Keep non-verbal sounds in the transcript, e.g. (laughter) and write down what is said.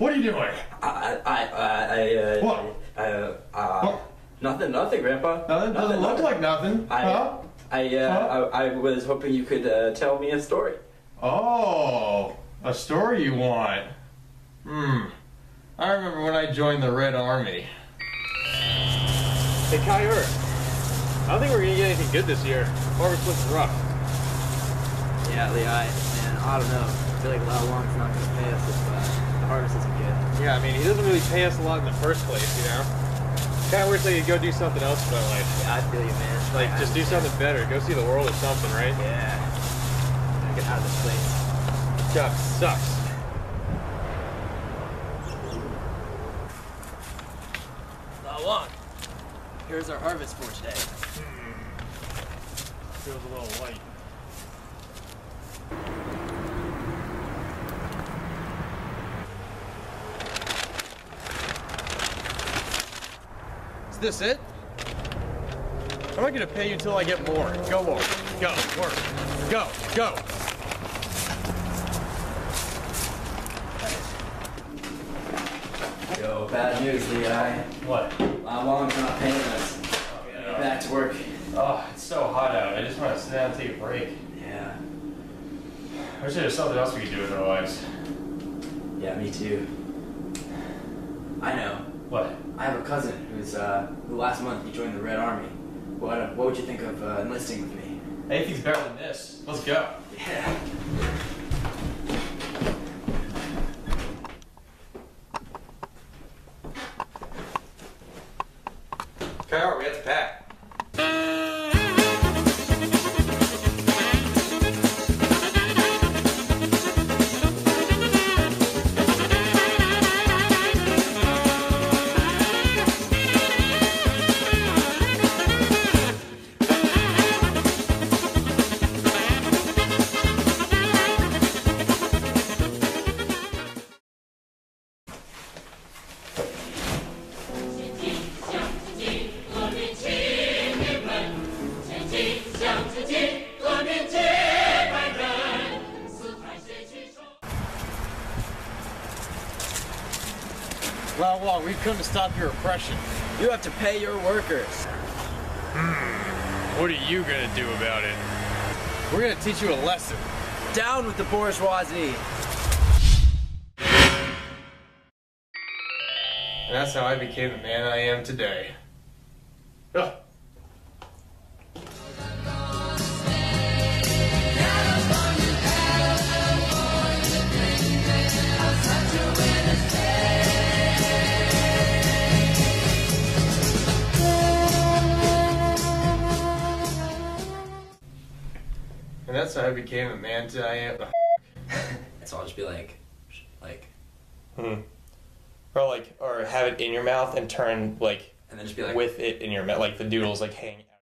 What are you doing? I, I, I, I, uh, What? Uh, uh, What? Nothing, nothing, Grandpa. Nothing doesn't look like nothing. I, huh? I, uh, Huh? I, I was hoping you could uh, tell me a story. Oh, a story you want? Hmm. I remember when I joined the Red Army. Hey, Kyler. I don't think we're gonna get anything good this year. Harvest looks rough. Yeah, Lehigh, man, I don't know. I feel like Lao Long's not going to pay us if uh, the harvest isn't good. Yeah, I mean, he doesn't really pay us a lot in the first place, you know? Kind of wish they could go do something else with our life. Yeah, I feel you, man. Like, I just do something better. Go see the world or something, right? Yeah. Get out of this place. Chuck sucks. Long, here's our harvest for today. Hmm. Feels a little light. This it? I'm not gonna pay you until I get more. Go more. Go. Work. Go. Go. Yo, bad news, Lehigh. What? My long's not paying us? Oh, back to work. Oh, it's so hot out. I just want to sit down and take a break. Yeah. I wish there was something else we could do with our lives. Yeah, me too. I know. What? I have a cousin who's, uh, who last month he joined the Red Army. What, uh, what would you think of uh, enlisting with me? Anything's better than this. Let's go. Yeah. Kyle, we have to pack. Lao Long, we've come to stop your oppression. You have to pay your workers. Hmm. What are you gonna do about it? We're gonna teach you a lesson. Down with the bourgeoisie. And that's how I became the man I am today. Ugh. And that's how I became a man that I am. (laughs) So I'll just be like, like, Hmm. Or like, or have it in your mouth and turn like and then just be like, with it in your mouth, like the doodles like hang